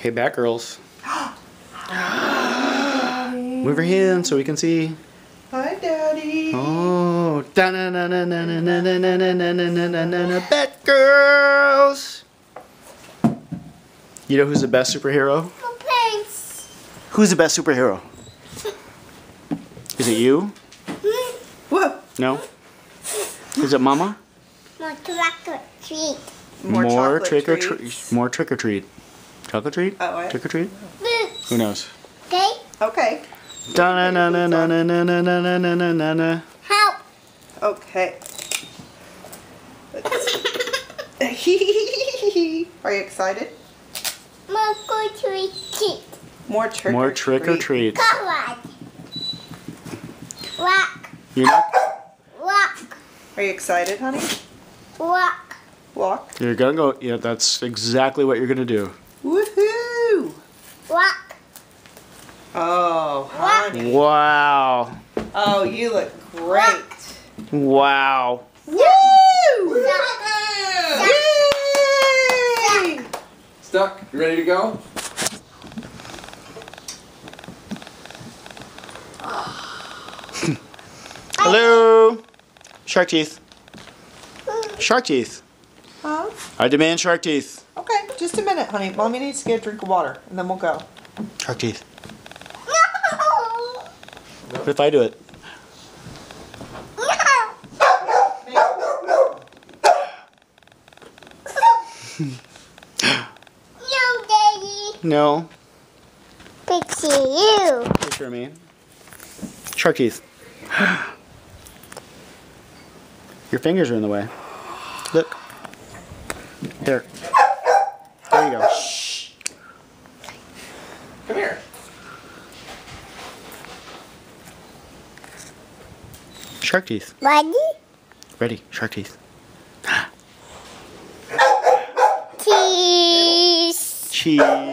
Hey, Batgirls. Move your hand so we can see. Hi, Daddy. Oh, da na na na na na na na na na na na na na na Batgirls. You know who's the best superhero? Thanks. Who's the best superhero? Is it you? Whoa. No. Is it Mama? More chocolate treat. More, chocolate trick or treats. treat. More trick or treat. Chocolate treat? Oh, I- Trick or treat? Who knows? Okay. Okay. Da na na na na na na na na na na na na. Help. Okay. Are you excited? More good treat. More trick More or trick or treat. treat. Coward. Walk. You're not. Walk. Are you excited, honey? Walk. Walk. You're gonna go. Yeah, that's exactly what you're gonna do. Woohoo! Walk. Oh, honey. Wow. Oh, you look great. Wow. Woo! Yay! Stuck? You ready to go? Hello. Shark teeth. Shark teeth. Huh? I demand shark teeth. Okay, just a minute, honey. Mommy needs to get a drink of water, and then we'll go. Shark teeth. No. What if I do it? No, Daddy. No. Picture you. Picture me. Shark teeth. Your fingers are in the way. Look. There. There you go. Come here. Shark teeth. Buddy. Ready. Shark teeth. Cheese. Cheese.